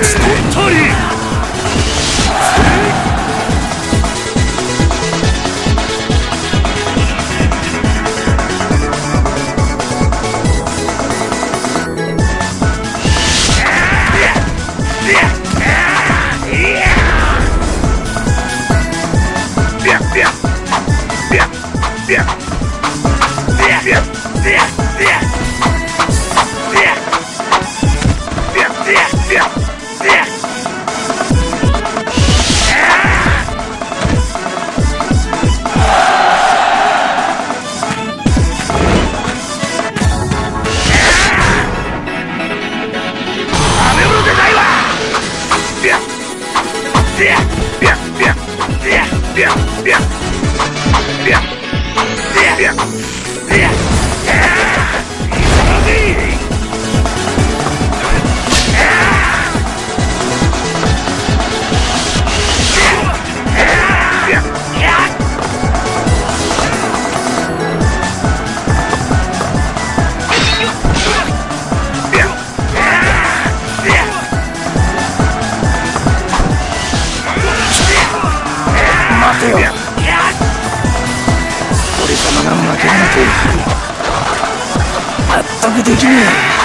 討ち取ったり。Vem! 納得できねえ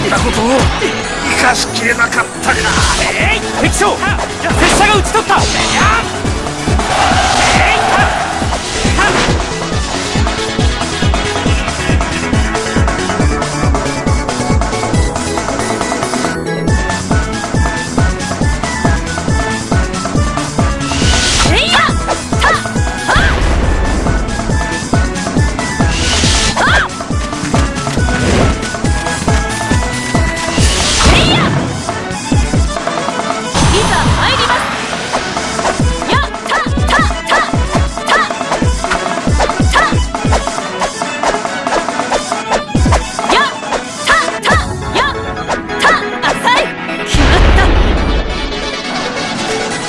んだことを生かしきれなかったか。敵将拙者が討ち取った。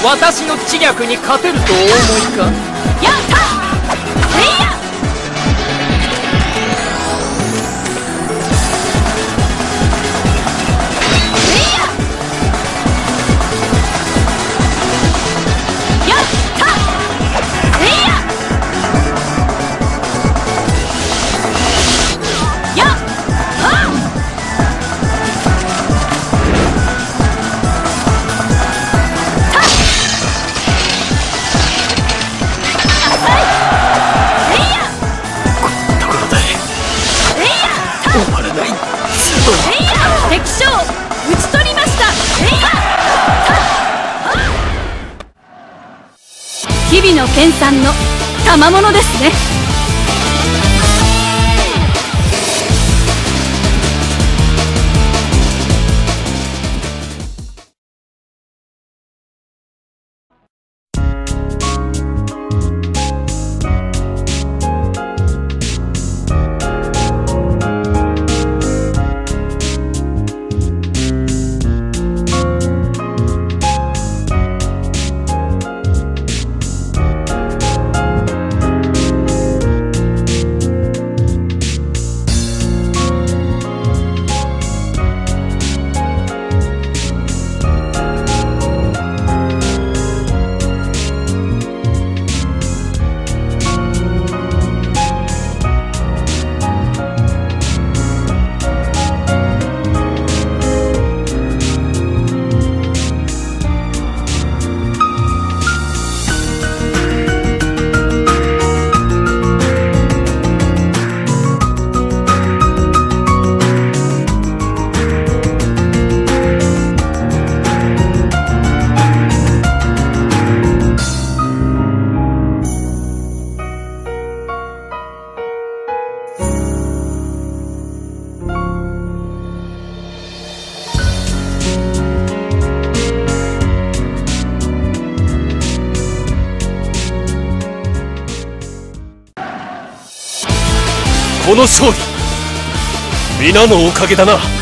私の知略に勝てるとお思いか？やった！日々の研鑽の賜物ですね。この勝利皆のおかげだな。